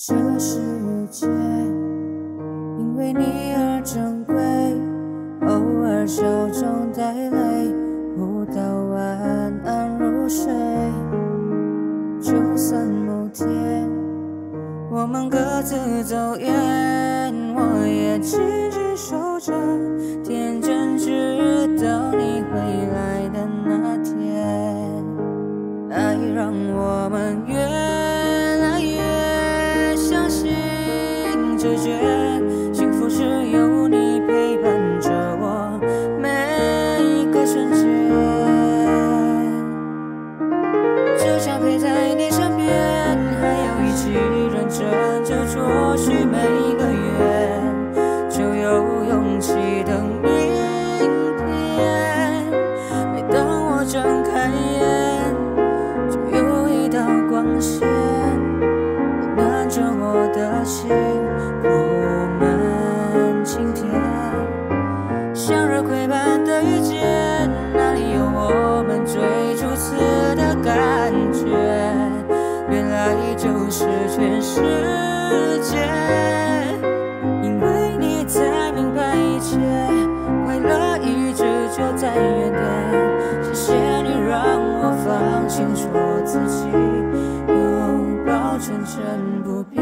这世界因为你而珍贵，偶尔小中带泪，不到晚安入睡。就算某天我们各自走远，我也静静守着，天真，直到你回来的那天。爱让我们。就在原点。谢谢你让我放清楚自己，拥抱真正不变。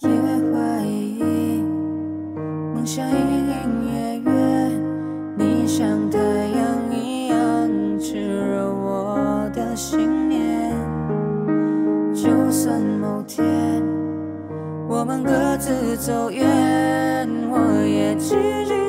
也怀疑，梦想隐隐约约。我们各自走远我也继续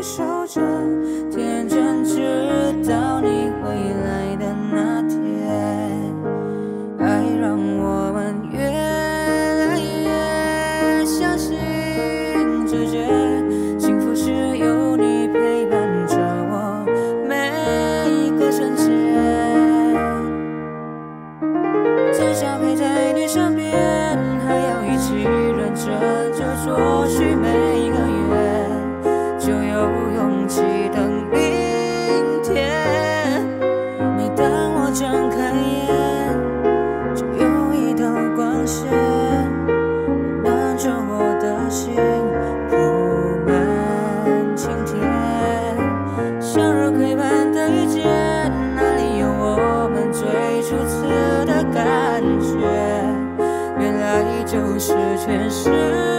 是全世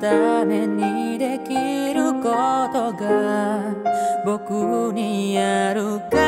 ためにできることが僕にあるか